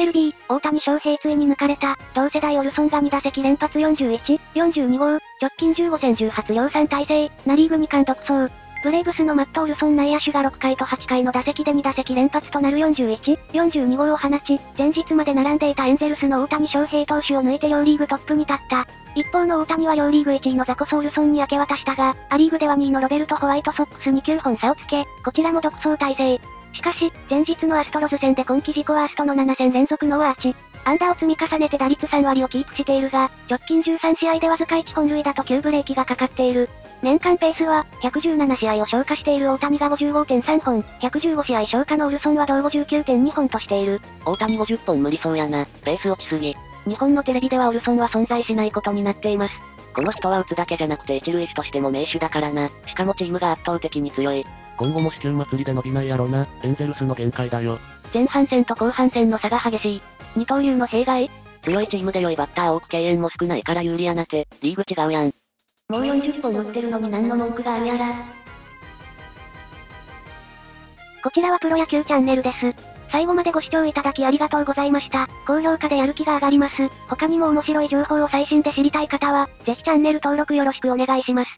MLB、大谷翔平ついに抜かれた、同世代オルソンが2打席連発41、42号、直近15戦10発量産体制、ナリーグ2冠独走。ブレイブスのマット・オルソン内野手が6回と8回の打席で2打席連発となる41、42号を放ち、前日まで並んでいたエンゼルスの大谷翔平投手を抜いて両リーグトップに立った。一方の大谷は両リーグ1位のザコソ・オルソンに明け渡したが、アリーグでは2位のロベルト・ホワイトソックスに9本差をつけ、こちらも独走体制。しかし、前日のアストロズ戦で今季自己ワーストの7戦連続のアーチ。安打を積み重ねて打率3割をキープしているが、直近13試合でわずか1本塁打と急ブレーキがかかっている。年間ペースは、117試合を消化している大谷が55.3本、115試合消化のウルソンは同59.2本としている。大谷50本無理そうやな、ペース落ちすぎ。日本のテレビではウルソンは存在しないことになっています。この人は打つだけじゃなくて一塁手としても名手だからな。しかもチームが圧倒的に強い。今後も支給祭りで伸びないやろな。エンゼルスの限界だよ。前半戦と後半戦の差が激しい。二刀流の弊害？強いチームで良いバッター多く敬遠も少ないから有利やなて、リーグ違うやん。もう40本打ってるのに何の文句があるやら。こちらはプロ野球チャンネルです。最後までご視聴いただきありがとうございました。高評価でやる気が上がります。他にも面白い情報を最新で知りたい方は、ぜひチャンネル登録よろしくお願いします。